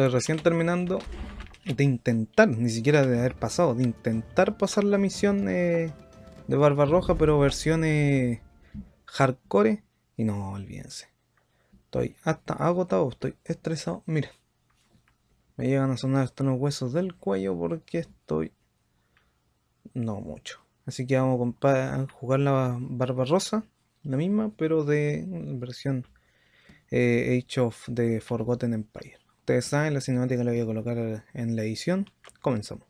Estoy recién terminando de intentar, ni siquiera de haber pasado, de intentar pasar la misión eh, de Barbarroja, pero versión eh, hardcore. Y no, olvídense. Estoy hasta agotado, estoy estresado. Mira, me llegan a sonar hasta los huesos del cuello porque estoy. No mucho. Así que vamos a jugar la Barbarosa, la misma, pero de versión eh, Age of the Forgotten Empire. Ustedes saben, la cinemática la voy a colocar en la edición. Comenzamos.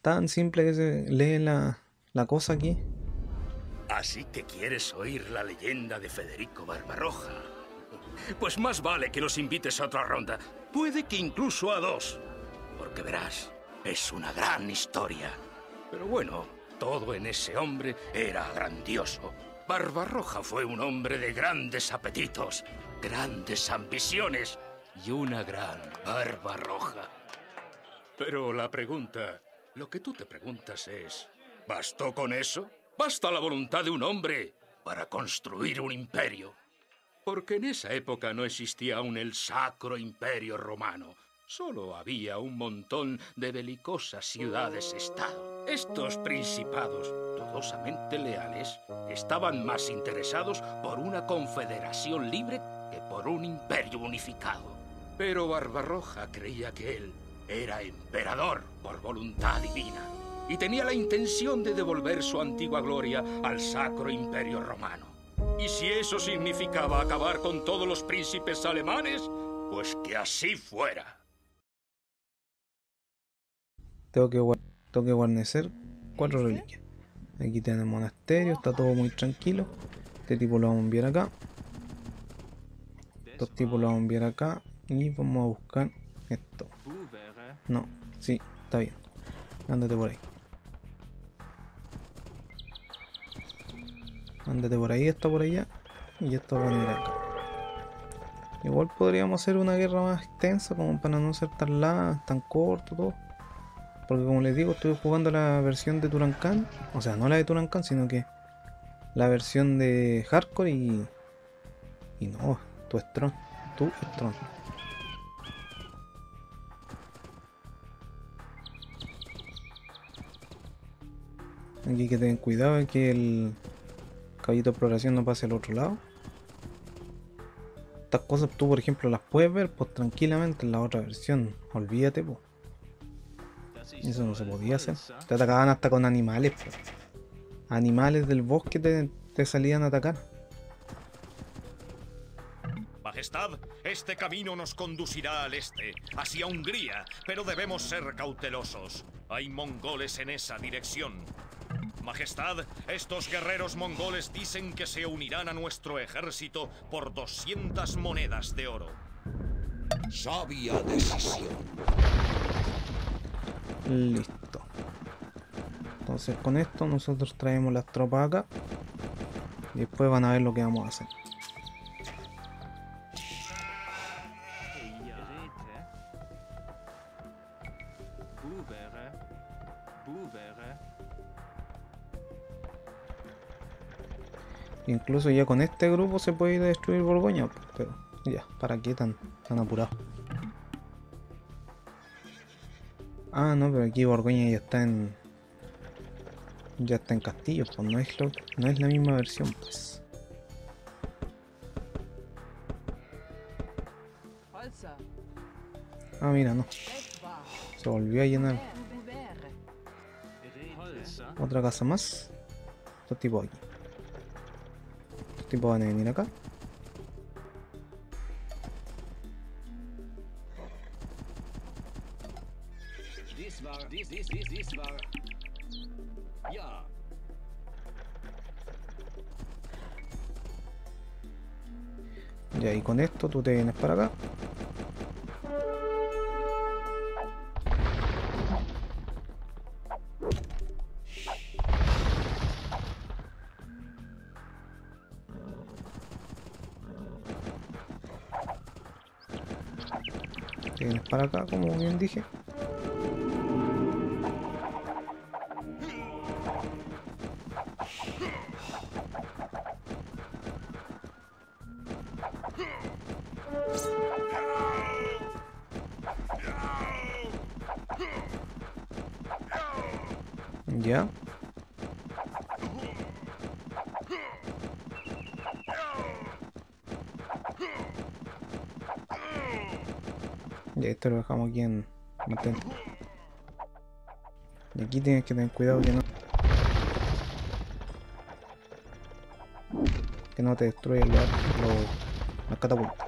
Tan simple que se lee la, la cosa aquí. Así que quieres oír la leyenda de Federico Barbarroja. Pues más vale que nos invites a otra ronda. Puede que incluso a dos. Porque verás, es una gran historia. Pero bueno, todo en ese hombre era grandioso. Barbarroja fue un hombre de grandes apetitos, grandes ambiciones y una gran barba roja. Pero la pregunta, lo que tú te preguntas es, ¿bastó con eso? ¿Basta la voluntad de un hombre para construir un imperio? Porque en esa época no existía aún el Sacro Imperio Romano. Solo había un montón de belicosas ciudades-estado. Estos principados, dudosamente leales, estaban más interesados por una confederación libre que por un imperio unificado. Pero Barbarroja creía que él era emperador por voluntad divina y tenía la intención de devolver su antigua gloria al Sacro Imperio Romano. Y si eso significaba acabar con todos los príncipes alemanes, pues que así fuera. Tengo que, tengo que guarnecer cuatro reliquias. Aquí tenemos monasterio, está todo muy tranquilo. Este tipo lo vamos a enviar acá. Estos tipos lo vamos a enviar acá. Y vamos a buscar esto. No, sí, está bien. Ándate por ahí. Ándate por ahí, esto por allá. Y esto va a venir acá. Igual podríamos hacer una guerra más extensa, como para no ser tan larga, tan corto, todo. Porque como les digo, estoy jugando la versión de Turankan. O sea, no la de Turankan, sino que la versión de Hardcore y... Y no, tu Strong. Tu Strong. Aquí hay que tener cuidado de que el caballito de exploración no pase al otro lado. Estas cosas tú, por ejemplo, las puedes ver pues tranquilamente en la otra versión. Olvídate, pues. Eso no se podía hacer. Te atacaban hasta con animales. Pues. Animales del bosque te, te salían a atacar. Majestad, este camino nos conducirá al este, hacia Hungría, pero debemos ser cautelosos. Hay mongoles en esa dirección. Majestad, estos guerreros mongoles dicen que se unirán a nuestro ejército por 200 monedas de oro. Sabia decisión. Listo. Entonces con esto nosotros traemos las tropas acá. Y después van a ver lo que vamos a hacer. Incluso ya con este grupo se puede destruir Borgoña, pero ya, ¿para qué tan, tan apurado? Ah, no, pero aquí Borgoña ya está en... Ya está en castillo, pues no es, lo, no es la misma versión, pues. Ah, mira, no. Se volvió a llenar. Otra casa más. Estos tipos aquí. Estos tipos van a venir acá. Tú te vienes para acá. Te vienes para acá, como bien dije. Ya, esto lo dejamos aquí en mantén. Y aquí tienes que tener cuidado que no. Que no te destruyan los, los, las catapultas.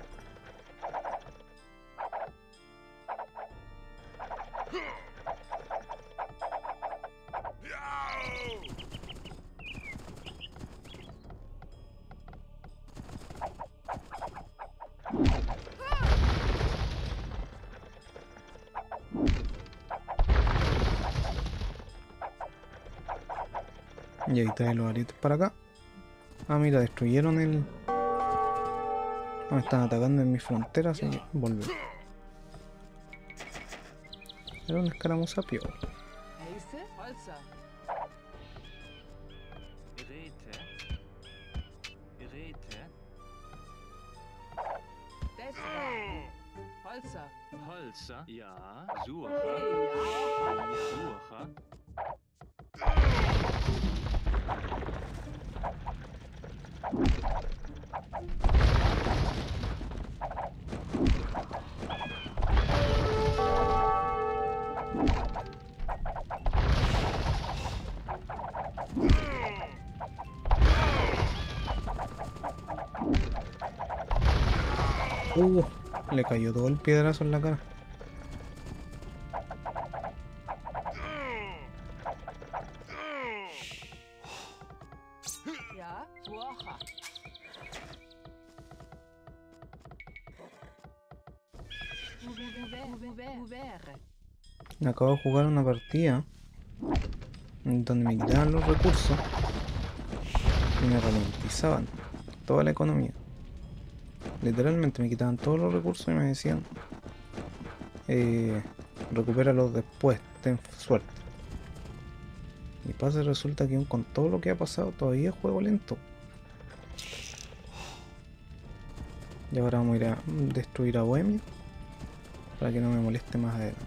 Ahí trae los arietes para acá. Ah, mira, destruyeron el... Ah, me están atacando en mi frontera, así que volver. Era una escaramuza piola. Holzer. Holzer. Holzer. Ja. Suche. Ja. Suche. Le cayó todo el piedrazo en la cara. Acabo de jugar una partida en donde me quitaban los recursos y me ralentizaban toda la economía. Literalmente me quitaban todos los recursos y me decían eh, recupéralos después, ten suerte. Y pasa resulta que con todo lo que ha pasado todavía juego lento. Y ahora vamos a ir a destruir a Bohemia para que no me moleste más adelante.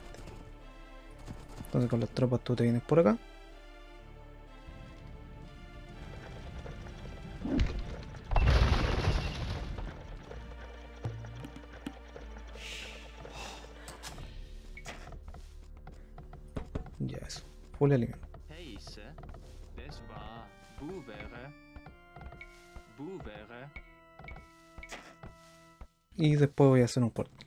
Entonces con las tropas tú te vienes por acá. Y después voy a hacer un puerto.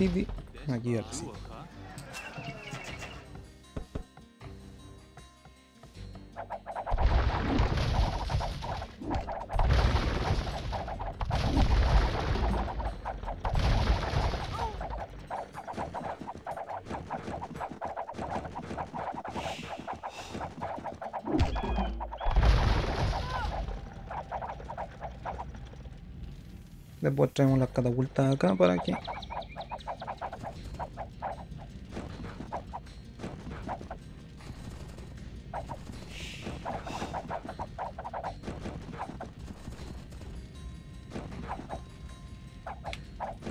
Aquí City. Suche. Después traemos las catapultas acá para que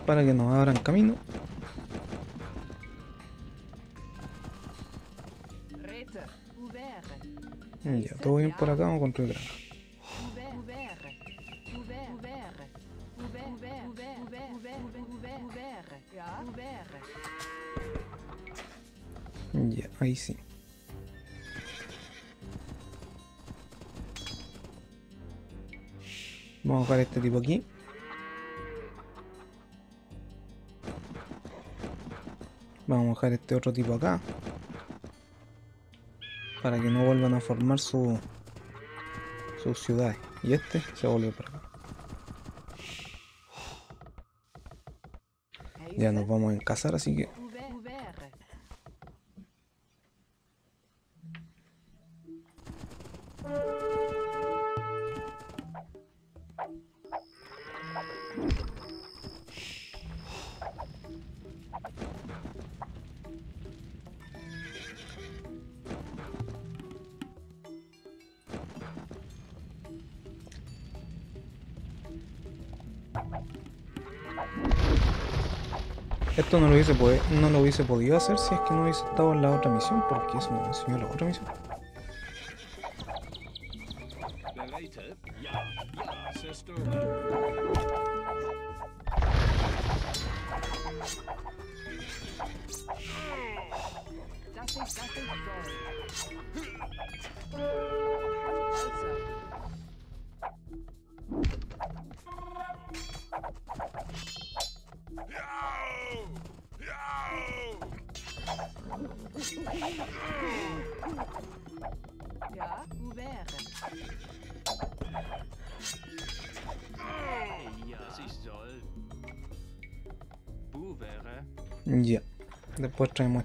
para que nos abran camino. Ya, todo bien por acá, vamos contra el. Ya, ahí sí. Vamos a buscar este tipo aquí. Vamos a dejar este otro tipo acá. Para que no vuelvan a formar su sus ciudades. Y este se vuelve para acá. Ya nos vamos a encasar, así que Esto no lo hubiese no lo hubiese podido hacer si es que no hubiese estado en la otra misión, porque eso me enseñó la otra misión.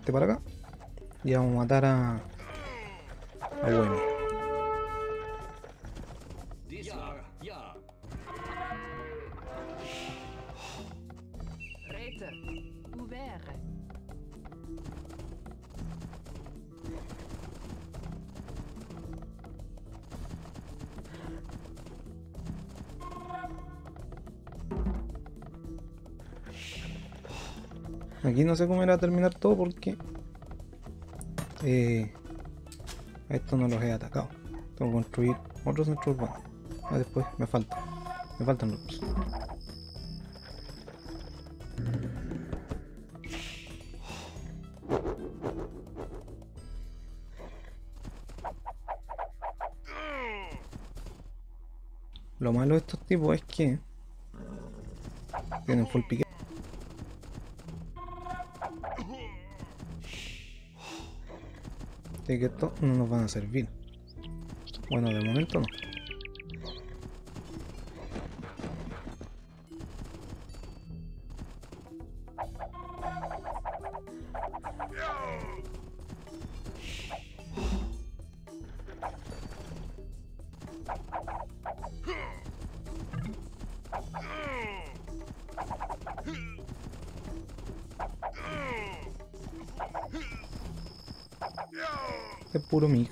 Este para acá. Y vamos a matar a. Aquí no sé cómo era terminar todo porque. Eh, a esto no los he atacado. Tengo que construir otro centro urbano. Ah, después me falta. Me faltan los. Lo malo de estos tipos es que tienen full pique. Así que esto no nos van a servir. Bueno, de momento no.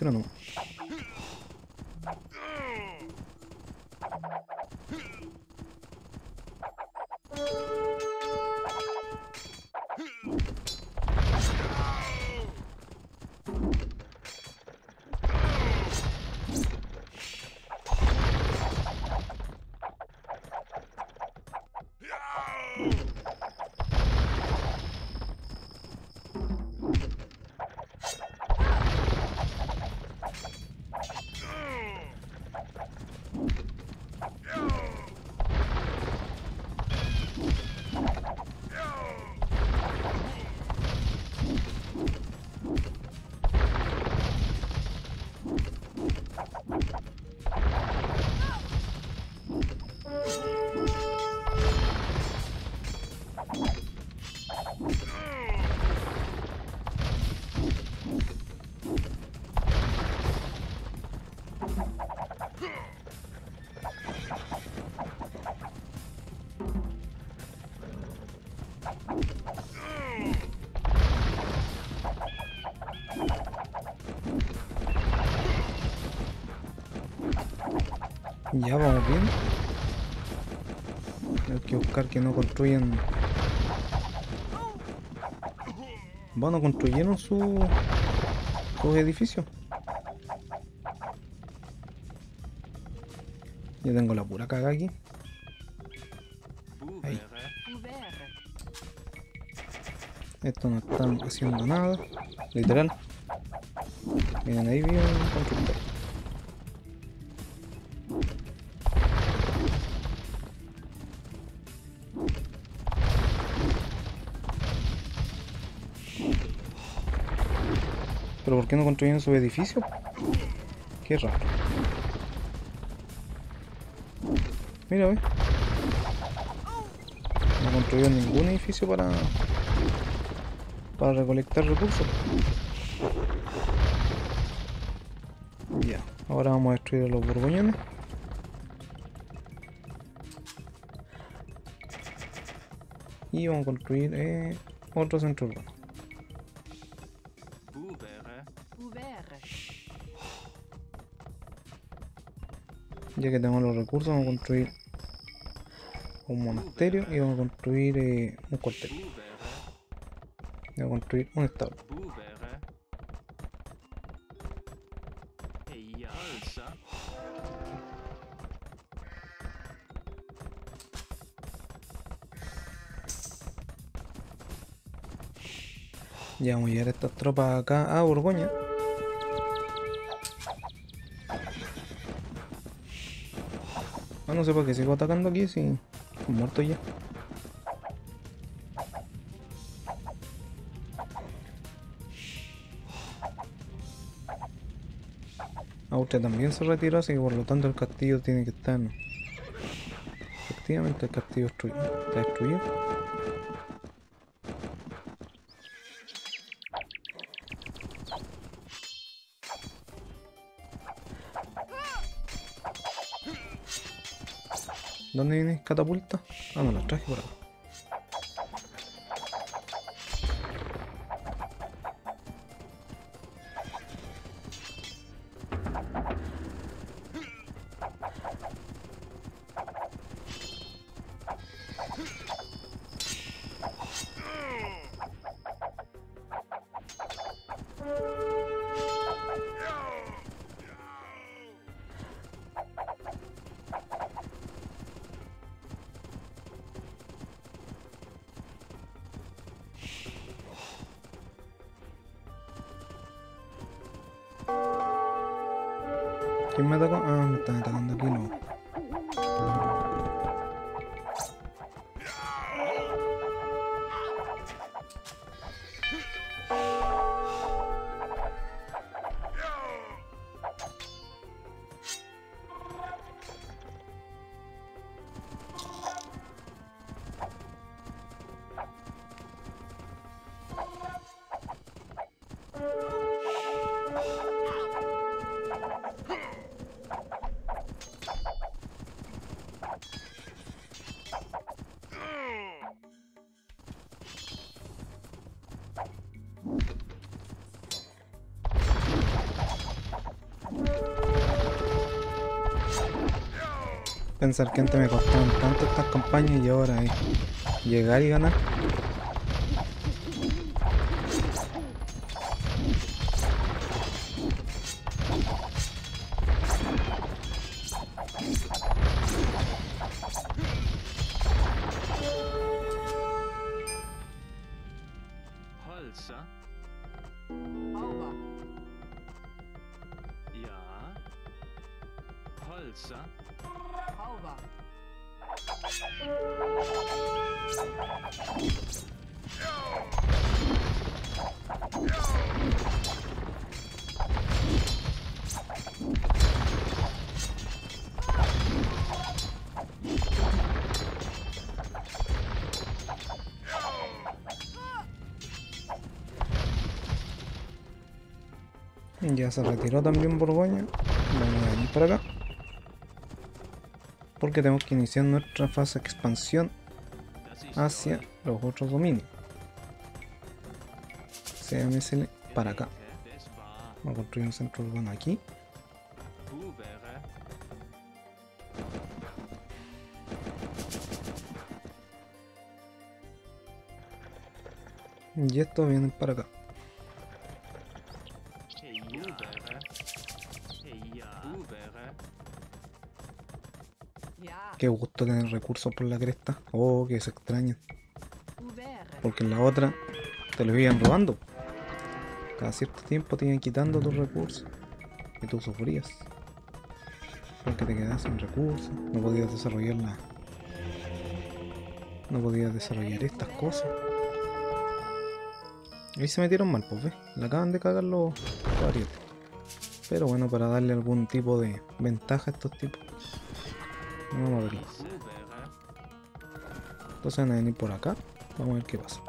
máscara não. Ya vamos bien. Hay que buscar que no construyan. Bueno, construyeron su sus edificios. Yo tengo la pura caga aquí. Ahí. Estos no están haciendo nada. Literal. Miren ahí bien qué no construyen su edificio? Qué raro. Mira, ve. No construyeron ningún edificio para para recolectar recursos. Ya, ahora vamos a destruir a los borgoñones. Y vamos a construir eh, otro centro urbano. Ya que tenemos los recursos, vamos a construir un monasterio y vamos a construir eh, un cuartel. Vamos a construir un establo. Ya vamos a llevar estas tropas acá a Borgoña. Ah, no sé por qué sigo atacando aquí si muerto ya. Austria también se retiró, así que por lo tanto el castillo tiene que estar... Efectivamente el castillo está destruido. ¿Dónde viene catapulta? Ah, no, las traje por acá. ¿Quién me atacó? Ah, me están atacando aquí, no. Pensar que antes me costaban tanto estas campañas y ahora es llegar y ganar. También Borgoña. Vamos a venir para acá. Porque tenemos que iniciar nuestra fase de expansión hacia los otros dominios. CMSL para acá. Vamos a construir un centro urbano aquí. Y estos vienen para acá. Qué gusto tener recursos por la cresta. Oh, que se extrañan. Ouvert. Porque en la otra te los iban robando. Cada cierto tiempo te iban quitando tus recursos. Y tú sufrías. Porque te quedabas sin recursos. No podías desarrollar la. No podías desarrollar estas cosas. Ahí se metieron mal, pues ves. Le acaban de cagar los arietes. Pero bueno, para darle algún tipo de ventaja a estos tipos. Vamos a verlo. Entonces van a venir por acá. Vamos a ver qué pasa.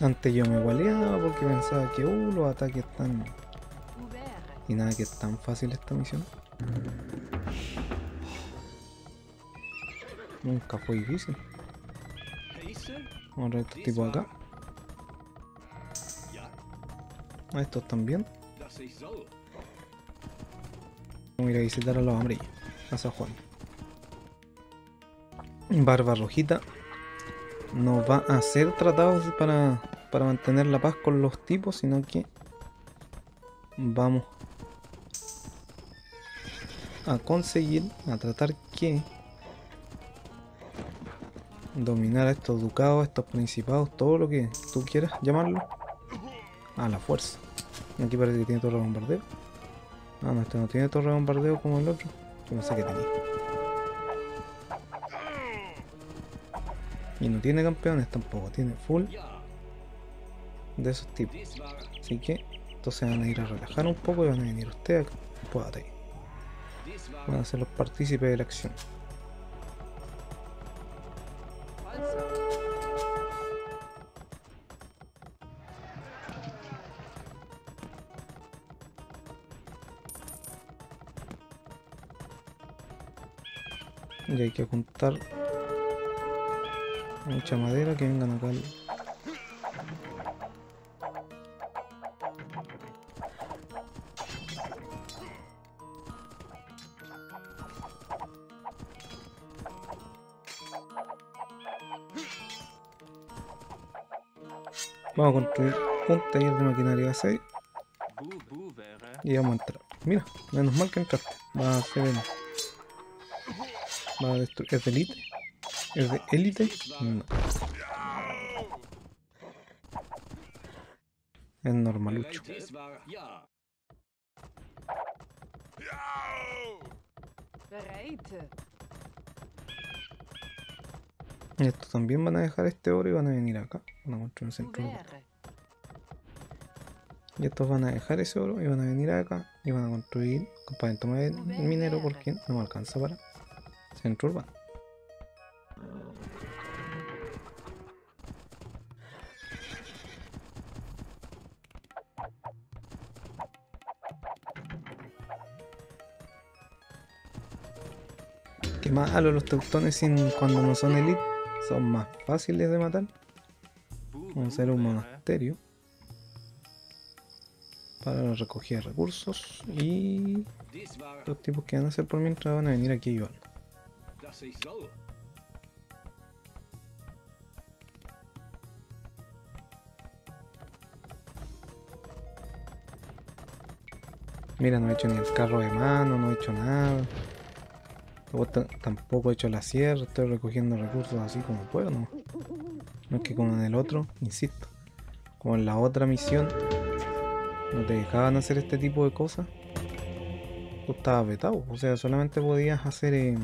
Antes yo me gualeaba porque pensaba que uh, los ataques están. Y nada, que es tan fácil esta misión. Nunca fue difícil. Vamos a ver estos tipos acá. A estos también. Vamos a ir a visitar a los amarillos. A San Juan. Barba Rojita no va a hacer tratados para, para mantener la paz con los tipos, sino que vamos a conseguir, a tratar que dominar a estos ducados, a estos principados, todo lo que tú quieras llamarlo, a la fuerza. Aquí parece que tiene torre de bombardeo. Ah, no, este no tiene torre de bombardeo como el otro. Yo pensé que tenía. Y no tiene campeones tampoco, tiene full de esos tipos. Así que entonces van a ir a relajar un poco y van a venir ustedes acá. Ahí. Van a ser los partícipes de la acción. Juntar mucha madera que vengan acá. Vamos a construir un taller de maquinaria base ahí Bu, bu wäre. y vamos a entrar. Mira, menos mal que entraste. Va a ser. ¿Es de elite? ¿Es de élite? No. Es normalucho. Bereite. Estos también van a dejar este oro y van a venir acá. Van a construir un centro. Y estos van a dejar ese oro y van a venir acá y van a construir campamento minero porque no me alcanza para centro urbano. Qué malo los teutones sin cuando no son elite. Son más fáciles de matar. Vamos a hacer un monasterio para de recursos y los tipos que van a hacer por mientras van a venir aquí a ayudar. Soll. Mira, no he hecho ni el carro de mano, no he hecho nada. Tampoco he hecho la sierra, estoy recogiendo recursos así como puedo, ¿no? No es que como en el otro, insisto, como en la otra misión, no te dejaban hacer este tipo de cosas. Tú estabas vetado, o sea, solamente podías hacer... eh.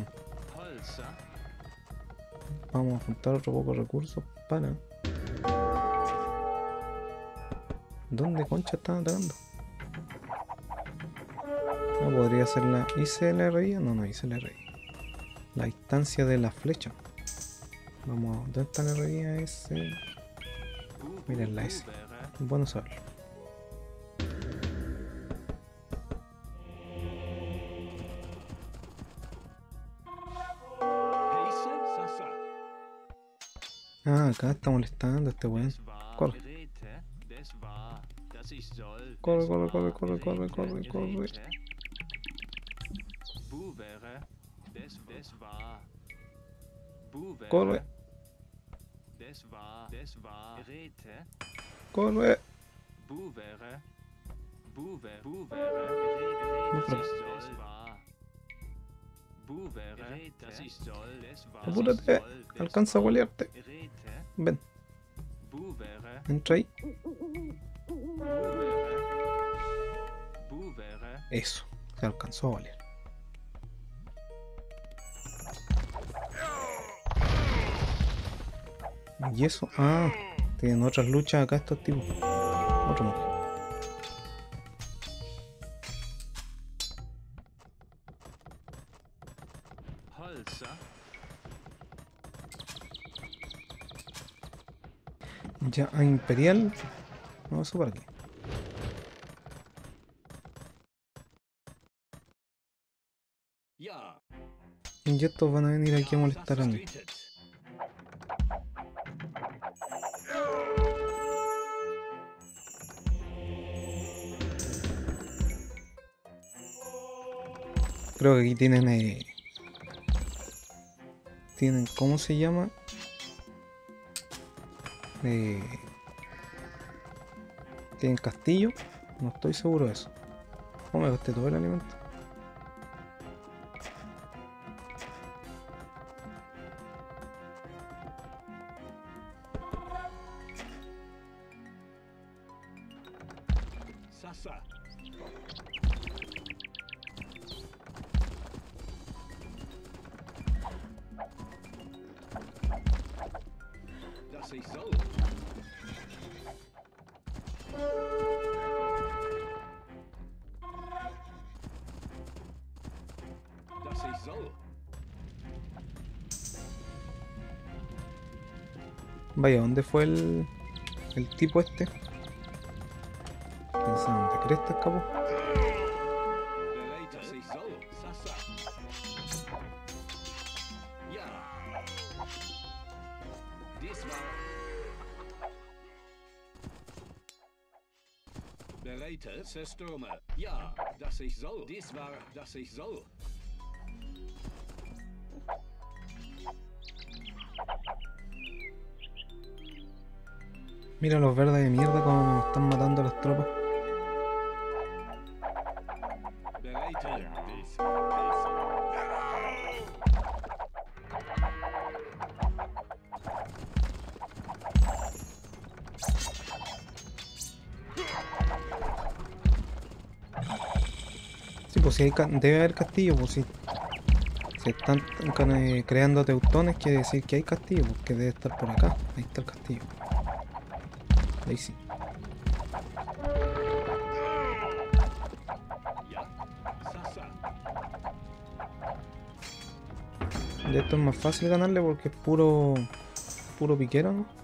Vamos a juntar otro poco de recursos para. ¿Dónde concha están atacando? No podría ser la. ¿Hice la RI? No, no hice la distancia de la flecha. Vamos, ¿dónde está la RI? Bu, Miren la S. Bueno saberlo. Ah, acá está molestando este weón. Corre. Corre, corre, corre, corre, corre, corre, corre. Corre. Geräte, corre. Apúrate, alcanza a golearte. Ven, entra ahí. Eso, se alcanzó a valer. Y eso, ah, tienen otras luchas acá estos tipos. Otro monje. Imperial. No, eso para aquí. Y estos van a venir aquí a molestar a mí. Creo que aquí tienen. eh, tienen. ¿Cómo se llama? Eh, castillo. No estoy seguro de eso. ¿Cómo me gasté todo el alimento? ¿Dónde fue el, el tipo este? ¿dónde cresta escapó? Bereit, das ich soll. Ja. Dies war. Ja, dass ich soll. Mira los verdes de mierda como están matando las tropas. Sí, pues si hay debe haber castillo, pues si se están eh, creando teutones, quiere decir que hay castillo, porque debe estar por acá. Ahí está el castillo. Ahí sí. De esto es más fácil ganarle porque es puro puro piquero, ¿no?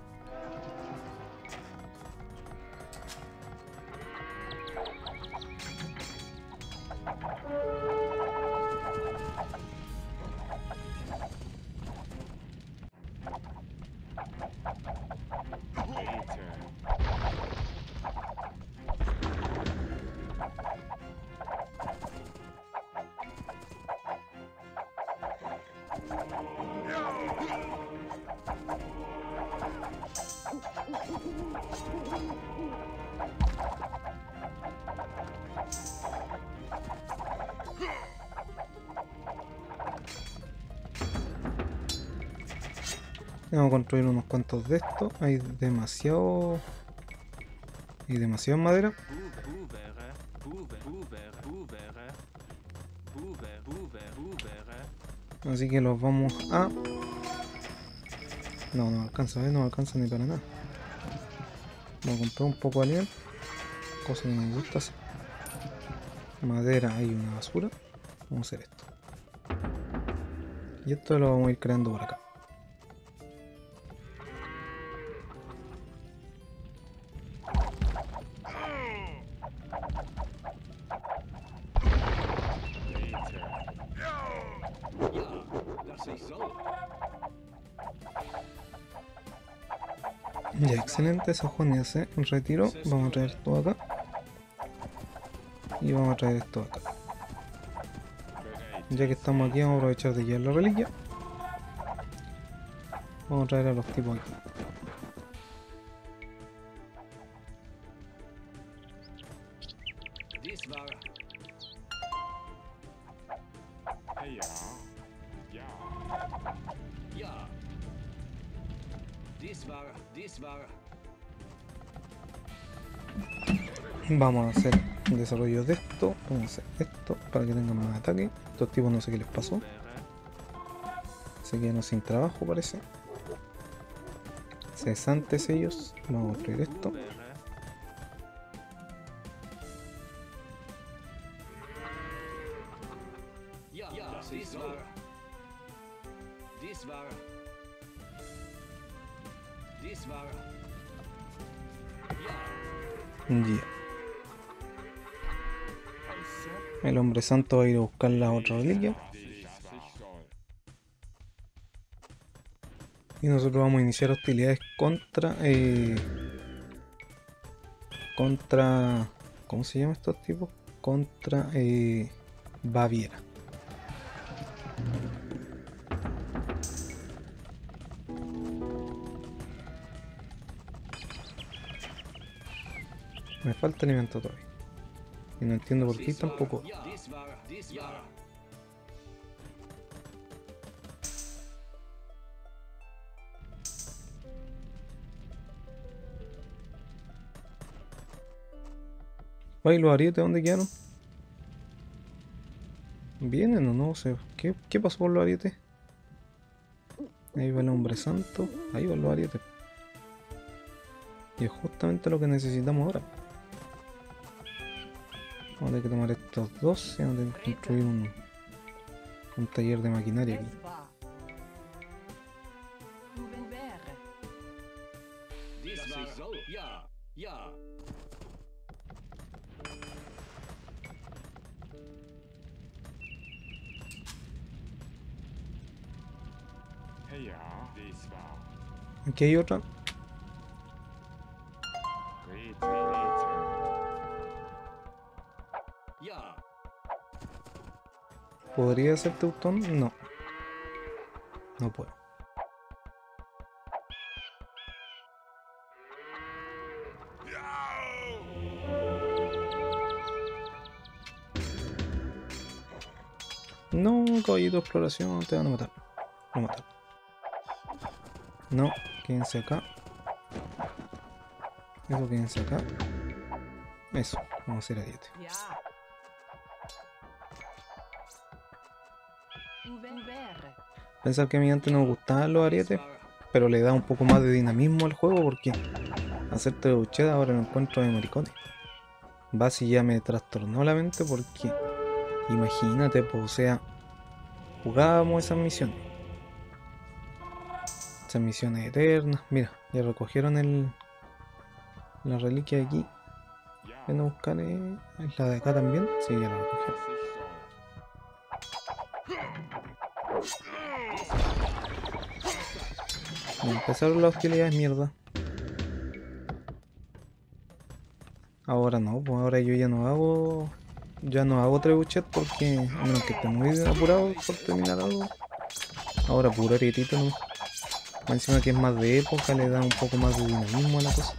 Vamos a construir unos cuantos de estos. Hay demasiado. Hay demasiada madera. Así que los vamos a. No, no alcanza, ¿eh? no alcanza ni para nada. Vamos a comprar un poco de alimento. Cosa que me gusta hacer. Madera, hay una basura. Vamos a hacer esto. Y esto lo vamos a ir creando por acá. Ya, excelente, eso Juan ya se retiró. Vamos a traer todo acá. Y vamos a traer esto acá. Ya que estamos aquí, vamos a aprovechar de llevar la reliquia. Vamos a traer a los tipos aquí. Vamos a hacer el desarrollo de esto. Vamos a hacer esto para que tengan más ataque. Estos tipos no sé qué les pasó. Se quedaron sin trabajo parece. Cesantes ellos. Vamos a construir esto. Santo va a ir a buscar la otra reliquia. Y nosotros vamos a iniciar hostilidades contra. eh, contra. ¿Cómo se llama estos tipos? Contra eh, Baviera. Me falta alimento todavía. Y no entiendo por qué tampoco. Oye, los arietes, ¿dónde quedaron? ¿Vienen o no? ¿qué, ¿Qué pasó con los arietes? Ahí va el hombre santo. Ahí van los arietes. Y es justamente lo que necesitamos ahora. Vamos a tener que tomar estos dos y vamos a tener que construir un, un taller de maquinaria aquí. Aquí hay otra. ¿Podría ser Teutón? No. No puedo. No, caballito de exploración, te van a matar. A matar. No, quédense acá. Eso, quédense acá. Eso, vamos a hacer a 10. Pensar que a mí antes no me gustaban los arietes, pero le da un poco más de dinamismo al juego porque hacerte bucheda ahora lo encuentro de maricones. Basi ya me trastornó la mente porque imagínate, pues, o sea, jugábamos esas misiones. Esas misiones eternas. Mira, ya recogieron el la reliquia de aquí. Ven a buscar eh, la de acá también. Sí, ya la recogieron. Empezaron las hostilidades, mierda. Ahora no, pues ahora yo ya no hago. Ya no hago trebuchet porque a menos que esté muy apurado por terminar algo. Ahora puro arietito no. Encima que es más de época, le da un poco más de dinamismo a la cosa.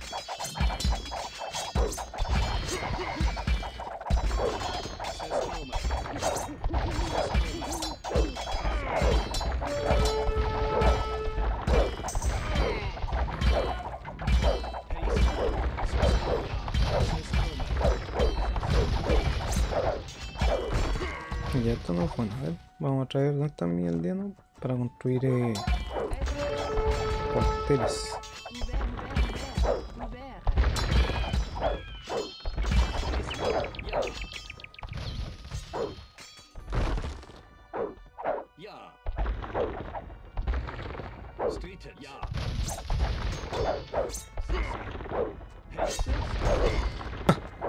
Traer dónde está mi aldeano para construir eh, cuarteles.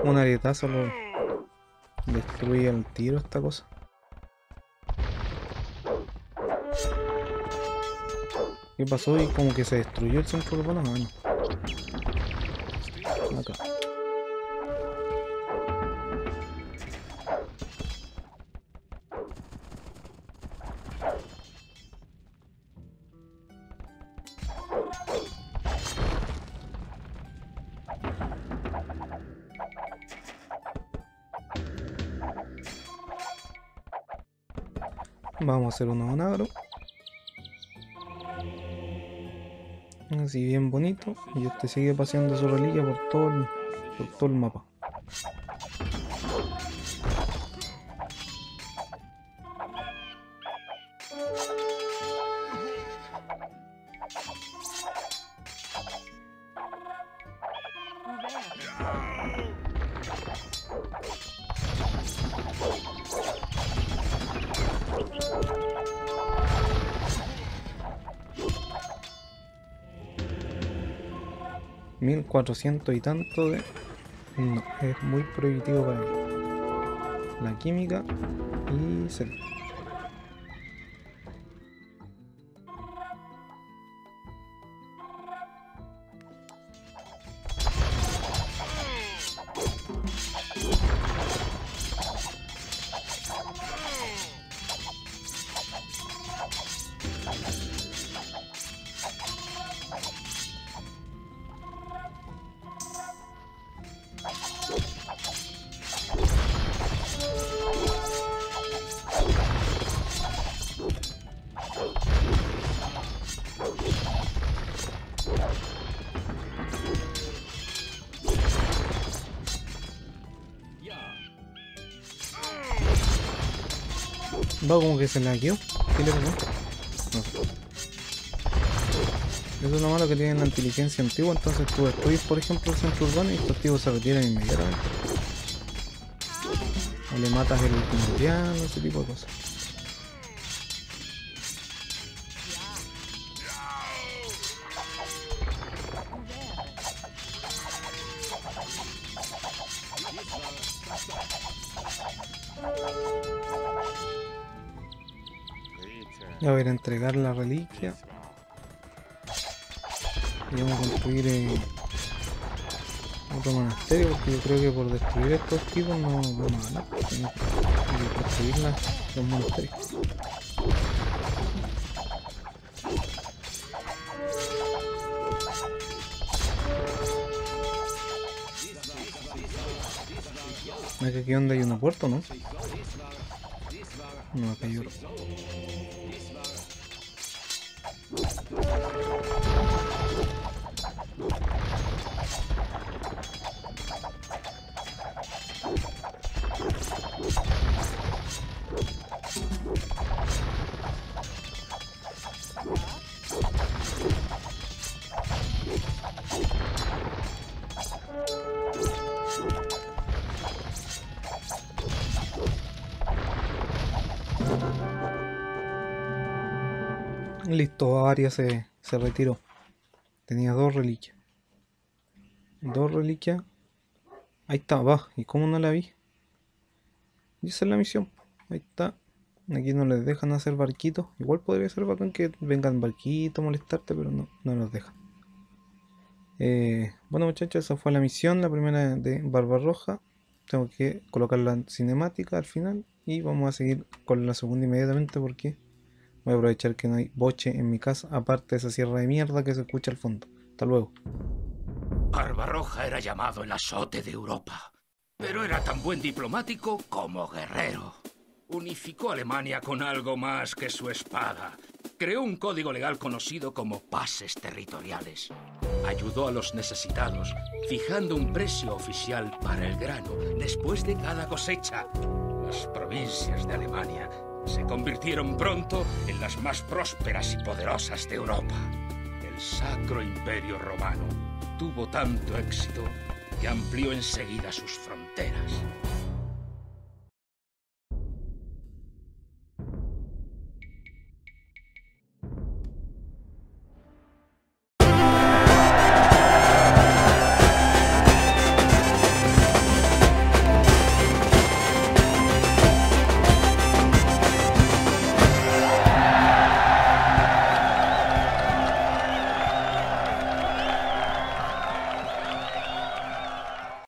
Un arietazo lo destruye al tiro esta cosa. ¿Qué pasó? Y como que se destruyó el centro de la mano. Acá. Vamos a hacer una manabra. Así bien bonito. Y este sigue paseando su reliquia por todo el, por todo el mapa. Mil cuatrocientos y tanto de... Es muy prohibitivo para mí. La química y cel. Va como que se la quedó. ¿Qué le pasó? No. Eso es lo malo que tienen la inteligencia antigua, entonces tú destruyes por ejemplo el centro urbano y estos tipos se retiran inmediatamente. O le matas el comundiano, ese tipo de cosas. A a entregar la reliquia. Y vamos a construir eh, otro monasterio porque yo creo que por destruir estos tipos no vamos a ganar. Tenemos que construir los monasterios. Aquí donde hay un puerto, ¿no? No, acá hay otro. Listo, Aria se, se retiró. Tenía dos reliquias. Dos reliquias. Ahí está, va. ¿Y cómo no la vi? Y esa es la misión. Ahí está. Aquí no les dejan hacer barquitos. Igual podría ser bacán que vengan barquitos a molestarte, pero no, no los dejan. Eh, bueno muchachos, esa fue la misión, la primera de Barbarroja. Tengo que colocar la cinemática al final y vamos a seguir con la segunda inmediatamente porque voy a aprovechar que no hay boche en mi casa, aparte de esa sierra de mierda que se escucha al fondo. Hasta luego. Barbarroja era llamado el azote de Europa, pero era tan buen diplomático como guerrero. Unificó Alemania con algo más que su espada. Creó un código legal conocido como pases territoriales. Ayudó a los necesitados, fijando un precio oficial para el grano después de cada cosecha. Las provincias de Alemania se convirtieron pronto en las más prósperas y poderosas de Europa. El Sacro Imperio Romano tuvo tanto éxito que amplió enseguida sus fronteras.